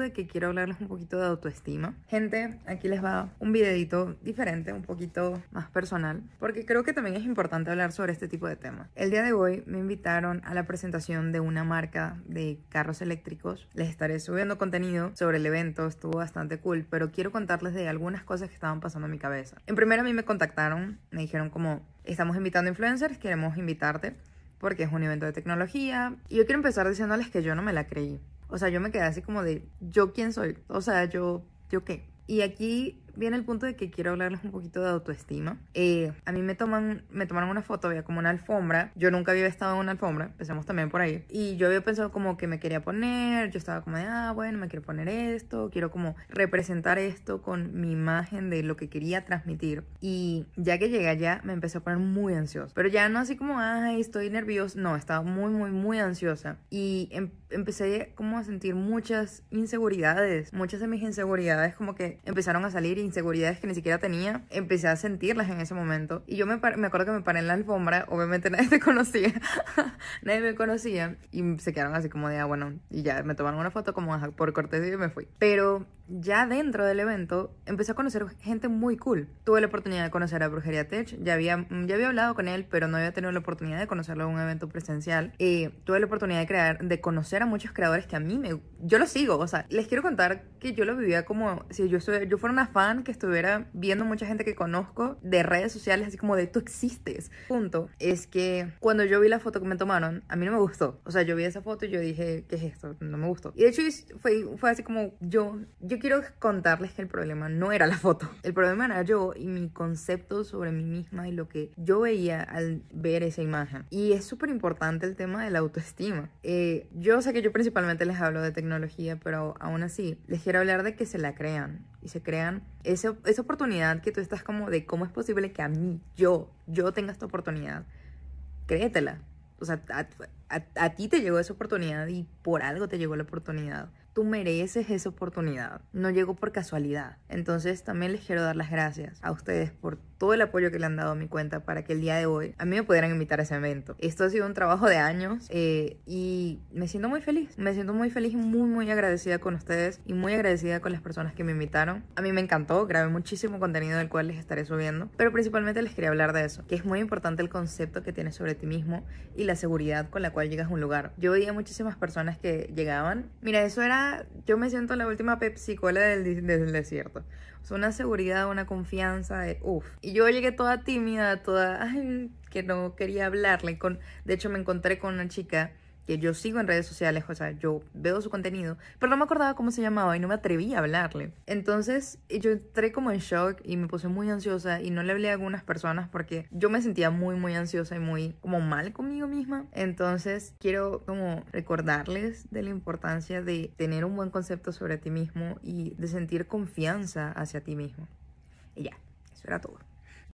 de que quiero hablarles un poquito de autoestima. Gente, aquí les va un videito diferente, un poquito más personal, porque creo que también es importante hablar sobre este tipo de temas. El día de hoy me invitaron a la presentación de una marca de carros eléctricos. Les estaré subiendo contenido sobre el evento, estuvo bastante cool, pero quiero contarles de algunas cosas que estaban pasando en mi cabeza. En primera a mí me contactaron, me dijeron como, estamos invitando influencers, queremos invitarte porque es un evento de tecnología. Y yo quiero empezar diciéndoles que yo no me la creí. O sea, yo me quedé así como de, ¿yo quién soy? O sea, yo, ¿yo qué? Y aquí viene el punto de que quiero hablarles un poquito de autoestima. Eh, a mí me toman, me tomaron una foto, había como una alfombra. Yo nunca había estado en una alfombra, empecemos también por ahí. Y yo había pensado como que me quería poner, yo estaba como de, ah, bueno, me quiero poner esto, quiero como representar esto con mi imagen de lo que quería transmitir. Y ya que llegué allá, me empecé a poner muy ansiosa. Pero ya no así como, ay, estoy nerviosa. No, estaba muy, muy, muy ansiosa. Y em, empecé como a sentir muchas inseguridades. Muchas de mis inseguridades como que empezaron a salir inseguridades que ni siquiera tenía, empecé a sentirlas en ese momento. Y yo me, me acuerdo que me paré en la alfombra, obviamente nadie me conocía, nadie me conocía, y se quedaron así como de, ah, bueno, y ya me tomaron una foto como por cortesía y me fui. Pero ya dentro del evento empecé a conocer gente muy cool. Tuve la oportunidad de conocer a Brujería Tech, ya había, ya había hablado con él, pero no había tenido la oportunidad de conocerlo en un evento presencial. Tuve la oportunidad de crear, de conocer a muchos creadores que a mí me... Yo los sigo, o sea, les quiero contar que yo lo vivía como si yo, yo fuera una fan que estuviera viendo mucha gente que conozco de redes sociales, así como de tú existes. Punto. Es que cuando yo vi la foto que me tomaron, a mí no me gustó. O sea, yo vi esa foto y yo dije, ¿qué es esto? No me gustó. Y de hecho fue, fue así como yo, yo quiero contarles que el problema no era la foto. El problema era yo y mi concepto sobre mí misma y lo que yo veía al ver esa imagen. Y es súper importante el tema de la autoestima. Eh, yo sé que yo principalmente les hablo de tecnología, pero aún así les quiero hablar de que se la crean y se crean esa, esa oportunidad que tú estás como de cómo es posible que a mí, yo, yo tenga esta oportunidad. Créetela. O sea, a, a ti te llegó esa oportunidad y por algo te llegó la oportunidad tú mereces esa oportunidad. No llegó por casualidad. Entonces también les quiero dar las gracias a ustedes por todo el apoyo que le han dado a mi cuenta para que el día de hoy a mí me pudieran invitar a ese evento. Esto ha sido un trabajo de años eh, y me siento muy feliz. Me siento muy feliz y muy, muy agradecida con ustedes y muy agradecida con las personas que me invitaron. A mí me encantó, grabé muchísimo contenido del cual les estaré subiendo, pero principalmente les quería hablar de eso, que es muy importante el concepto que tienes sobre ti mismo y la seguridad con la cual llegas a un lugar. Yo veía muchísimas personas que llegaban. Mira, eso era yo me siento la última Pepsi Cola del, del desierto. O una seguridad, una confianza de uff. Y yo llegué toda tímida, toda, ay, que no quería hablarle. Con, de hecho, me encontré con una chica que yo sigo en redes sociales, o sea, yo veo su contenido, pero no me acordaba cómo se llamaba y no me atreví a hablarle. Entonces yo entré como en shock y me puse muy ansiosa y no le hablé a algunas personas porque yo me sentía muy, muy ansiosa y muy como mal conmigo misma. Entonces quiero como recordarles de la importancia de tener un buen concepto sobre ti mismo y de sentir confianza hacia ti mismo. Y ya, eso era todo.